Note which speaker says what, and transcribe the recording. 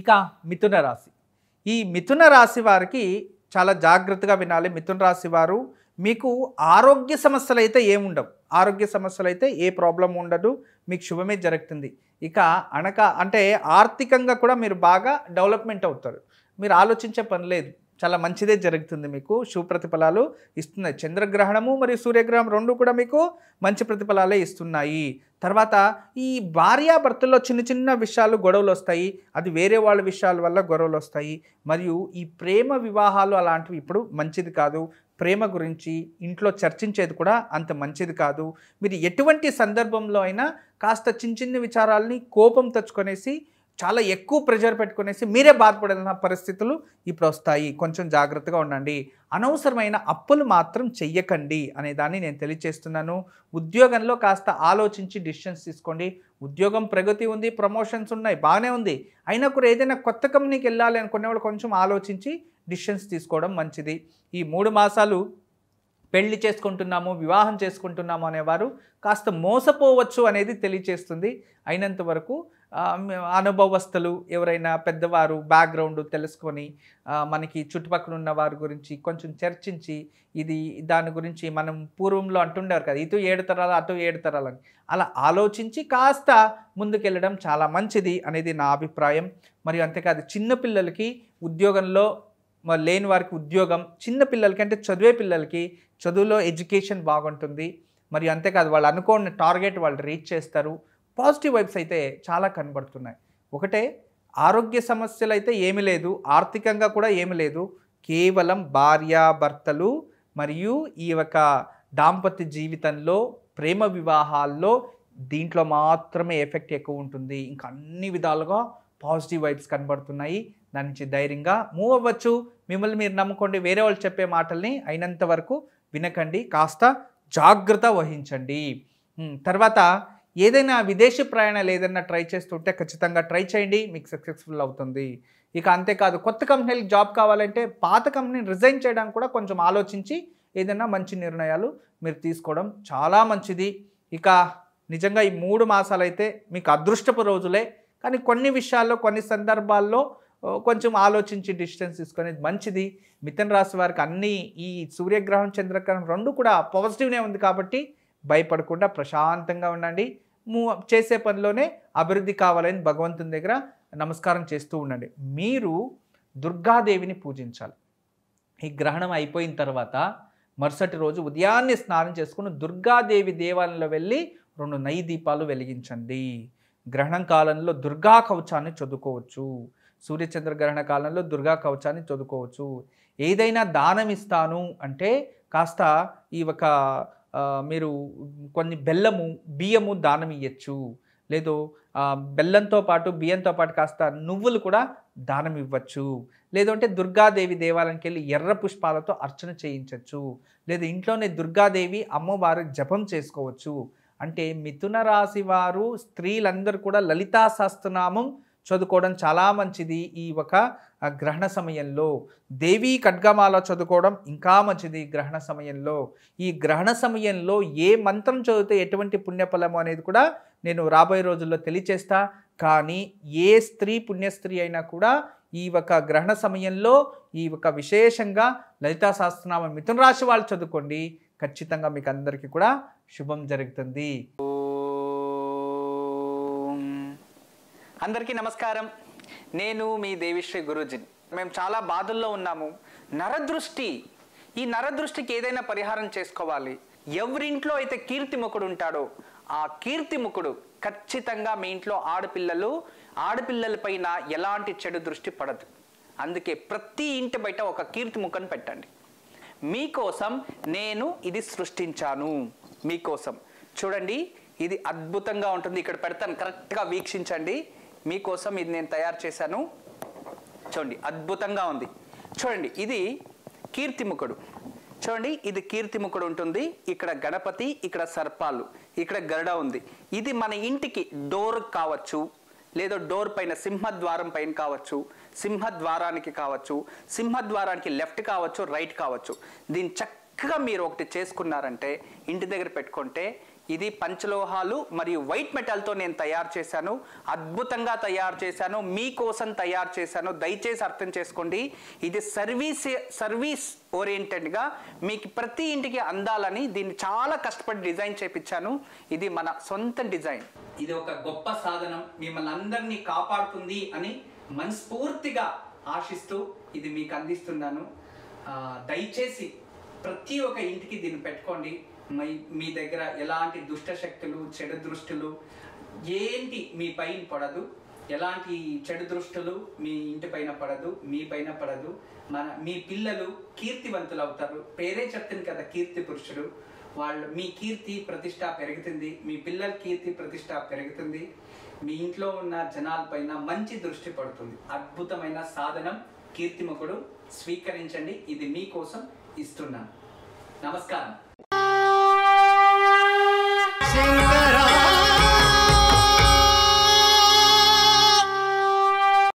Speaker 1: ఇక మిథున రాశి. ఈ మిథున రాశి వారికి చాలా జాగ్రత్తగా వినాలి. మిథున రాశి వారు మీకు ఆరోగ్య సమస్యలు అయితే ఏముండవు. ఆరోగ్య సమస్యలు అయితే ఏ ప్రాబ్లం ఉండదు. మీకు శుభమే జరుగుతుంది. ఇక అనక అంటే ఆర్థికంగా కూడా మీరు బాగా డెవలప్మెంట్ అవుతారు. మీరు ఆలోచించే పని లేదు. చాలా మంచిదే జరుగుతుంది మీకు. శుభప్రతిఫలాలు ఇస్తున్నాయి. చంద్రగ్రహణము మరియు సూర్యగ్రహం రెండు కూడా మీకు మంచి ప్రతిఫలాలే ఇస్తున్నాయి. తర్వాత ఈ భార్యాభర్తల్లో చిన్న చిన్న విషయాలు గొడవలు వస్తాయి. అది వేరే వాళ్ళ విషయాల వల్ల గొడవలు వస్తాయి. మరియు ఈ ప్రేమ వివాహాలు అలాంటివి ఇప్పుడు మంచిది కాదు. ప్రేమ గురించి ఇంట్లో చర్చించేది కూడా అంత మంచిది కాదు. మీరు ఎటువంటి సందర్భంలో అయినా కాస్త చిన్న చిన్న విచారాలని కోపం తెచ్చుకొనేసి చాలా ఎక్కువ ప్రెషర్ పెట్టుకునేసి మీరే బాధపడిన పరిస్థితులు ఇప్పుడు వస్తాయి. కొంచెం జాగ్రత్తగా ఉండండి. అనవసరమైన అప్పులు మాత్రం చెయ్యకండి అనే దాన్ని నేను తెలియచేస్తున్నాను. ఉద్యోగంలో కాస్త ఆలోచించి డిసిషన్స్ తీసుకోండి. ఉద్యోగం ప్రగతి ఉంది ప్రమోషన్స్ ఉన్నాయి బాగానే ఉంది. అయినా కూడా ఏదైనా కొత్త కంపెనీకి వెళ్ళాలి అనుకునే వాళ్ళు కొంచెం ఆలోచించి డిసిషన్స్ తీసుకోవడం మంచిది. ఈ మూడు మాసాలు పెళ్ళి చేసుకుంటున్నాము వివాహం చేసుకుంటున్నాము అనేవారు కాస్త మోసపోవచ్చు అనేది తెలియచేస్తుంది. అయినంత వరకు అనుభవస్తులు ఎవరైనా పెద్దవారు బ్యాక్గ్రౌండ్ తెలుసుకొని మనకి చుట్టుపక్కల ఉన్న వారి గురించి కొంచెం చర్చించి ఇది దాని గురించి మనం పూర్వంలో అంటుండారు కదా ఇటు ఏడు తరాలు అటు ఏడు తరాలని అలా ఆలోచించి కాస్త ముందుకెళ్ళడం చాలా మంచిది అనేది నా అభిప్రాయం. మరియు అంతేకాదు చిన్నపిల్లలకి ఉద్యోగంలో మరి లేని వారికి ఉద్యోగం చిన్న పిల్లలకి అంటే చదివే పిల్లలకి చదువులో ఎడ్యుకేషన్ బాగుంటుంది. మరియు అంతేకాదు వాళ్ళు అనుకోని టార్గెట్ వాళ్ళు రీచ్ చేస్తారు. పాజిటివ్ వైబ్స్ అయితే చాలా కనబడుతున్నాయి. ఒకటే ఆరోగ్య సమస్యలు అయితే ఏమి లేదు. ఆర్థికంగా కూడా ఏమి లేదు. కేవలం భార్యాభర్తలు మరియు ఈ యొక్క దాంపత్య జీవితంలో ప్రేమ వివాహాల్లో దీంట్లో మాత్రమే ఎఫెక్ట్ ఎక్కువ ఉంటుంది. ఇంకా అన్ని విధాలుగా పాజిటివ్ వైబ్స్ కనబడుతున్నాయి. దాని నుంచి ధైర్యంగా మూవ్ అవ్వచ్చు. మిమ్మల్ని మీరు నమ్ముకోండి. వేరే వాళ్ళు చెప్పే మాటల్ని అయినంత వరకు వినకండి. కాస్త జాగ్రత్త వహించండి. తర్వాత ఏదైనా విదేశీ ప్రయాణాలు ఏదైనా ట్రై చేస్తుంటే ఖచ్చితంగా ట్రై చేయండి. మీకు సక్సెస్ఫుల్ అవుతుంది. ఇక అంతేకాదు కొత్త కంపెనీలకు జాబ్ కావాలంటే పాత కంపెనీని రిజైన్ చేయడానికి కూడా కొంచెం ఆలోచించి ఏదైనా మంచి నిర్ణయాలు మీరు తీసుకోవడం చాలా మంచిది. ఇక నిజంగా ఈ మూడు మాసాలు అయితే మీకు అదృష్టపు రోజులే. కానీ కొన్ని విషయాల్లో కొన్ని సందర్భాల్లో కొంచెం ఆలోచించి డిస్టెన్స్ తీసుకునేది మంచిది. మిథున రాశి వారికి అన్ని ఈ సూర్యగ్రహం చంద్రగ్రహం రెండు కూడా పాజిటివ్నే ఉంది కాబట్టి భయపడకుండా ప్రశాంతంగా ఉండండి. మూ చేసే పనిలోనే అభివృద్ధి కావాలని భగవంతుని దగ్గర నమస్కారం చేస్తూ ఉండండి. మీరు దుర్గాదేవిని పూజించాలి. ఈ గ్రహణం అయిపోయిన తర్వాత మరుసటి రోజు ఉదయాన్నే స్నానం చేసుకుని దుర్గాదేవి దేవాలయంలో వెళ్ళి రెండు నై దీపాలు వెలిగించండి. గ్రహణం కాలంలో దుర్గా కవచాన్ని చదువుకోవచ్చు. సూర్యచంద్రగ్రహణ కాలంలో దుర్గా కవచాన్ని చదువుకోవచ్చు. ఏదైనా దానం ఇస్తాను అంటే కాస్త ఈ ఒక మీరు కొన్ని బెల్లము బియ్యము దానం ఇవ్వచ్చు లేదు బెల్లంతో పాటు బియ్యంతో పాటు కాస్త నువ్వులు కూడా దానం ఇవ్వచ్చు. లేదంటే దుర్గాదేవి దేవాలయానికి వెళ్ళి ఎర్ర పుష్పాలతో అర్చన చేయించవచ్చు లేదా ఇంట్లోనే దుర్గాదేవి అమ్మవారు జపం చేసుకోవచ్చు. అంటే మిథున రాశి వారు స్త్రీలందరూ కూడా లలితా సహస్రనామం చదువుకోవడం చాలా మంచిది ఈ ఒక గ్రహణ సమయంలో. దేవీ ఖడ్గమాల చదువుకోవడం ఇంకా మంచిది గ్రహణ సమయంలో. ఈ గ్రహణ సమయంలో ఏ మంత్రం చదివితే ఎటువంటి పుణ్యఫలము అనేది కూడా నేను రాబోయే రోజుల్లో తెలియచేస్తా. కానీ ఏ స్త్రీ పుణ్యస్త్రీ అయినా కూడా ఈ ఒక గ్రహణ సమయంలో ఈ ఒక విశేషంగా లలితా సహస్రనామ మిథున రాశి వాళ్ళు చదువుకోండి. ఖచ్చితంగా మీకు అందరికీ కూడా శుభం జరుగుతుంది.
Speaker 2: అందరికీ నమస్కారం. నేను మీ దేవిశ్రీ గురూజీ. మేము చాలా బాధల్లో ఉన్నాము. నరదృష్టి. ఈ నరదృష్టికి ఏదైనా పరిహారం చేసుకోవాలి. ఎవరింట్లో అయితే కీర్తిముఖుడు ఉంటాడో ఆ కీర్తిముఖుడు ఖచ్చితంగా మీ ఇంట్లో ఆడపిల్లలు ఆడపిల్లలపైన ఎలాంటి చెడు దృష్టి పడదు. అందుకే ప్రతి ఇంటి బయట ఒక కీర్తిముఖను పెట్టండి. మీకోసం నేను ఇది సృష్టించాను. మీకోసం. చూడండి ఇది అద్భుతంగా ఉంటుంది. ఇక్కడ పెడతాను. కరెక్ట్గా వీక్షించండి. మీకోసం ఇది నేను తయారు చేశాను. చూడండి అద్భుతంగా ఉంది. చూడండి ఇది కీర్తిముఖుడు. చూడండి ఇది కీర్తిముఖుడు ఉంటుంది. ఇక్కడ గణపతి ఇక్కడ సర్పాలు ఇక్కడ గరుడ ఉంది. ఇది మన ఇంటికి డోర్ కావచ్చు లేదా డోర్ పైన సింహద్వారం పైన కావచ్చు సింహద్వారానికి కావచ్చు సింహద్వారానికి లెఫ్ట్ కావచ్చు రైట్ కావచ్చు. దీన్ని చక్కగా మీరు ఒకటి చేసుకున్నారంటే ఇంటి దగ్గర పెట్టుకుంటే ఇది పంచలోహాలు మరియు వైట్ మెటల్తో నేను తయారు చేశాను. అద్భుతంగా తయారు చేశాను. మీకోసం తయారు చేశాను. దయచేసి అర్థం చేసుకోండి. ఇది సర్వీస్ సర్వీస్ ఓరియంటెడ్గా మీకు ప్రతి ఇంటికి అందాలని దీన్ని చాలా కష్టపడి డిజైన్ చేపించాను. ఇది మన సొంత డిజైన్. ఇది ఒక గొప్ప సాధనం. మిమ్మల్ని అందరినీ కాపాడుతుంది అని మనస్ఫూర్తిగా ఆశిస్తూ ఇది మీకు అందిస్తున్నాను. దయచేసి ప్రతి ఒక్క ఇంటికి దీన్ని పెట్టుకోండి. మీ దగ్గర ఎలాంటి దుష్ట శక్తులు చెడు దృష్టులు ఏంటి మీ పైన పడదు? ఎలాంటి చెడు దృష్టులు మీ ఇంటి పైన పడదు మీ పైన పడదు? మన మీ పిల్లలు కీర్తివంతులు అవుతారు. పేరే చెప్తుంది కదా కీర్తి పురుషుడు. వాళ్ళు మీ కీర్తి ప్రతిష్ట పెరుగుతుంది. మీ పిల్లల కీర్తి ప్రతిష్ట పెరుగుతుంది. మీ ఇంట్లో ఉన్న జనాలపైన మంచి దృష్టి పడుతుంది. అద్భుతమైన సాధనం కీర్తిముఖుడు స్వీకరించండి. ఇది మీకోసం ఇస్తున్నాను. నమస్కారం. Shankara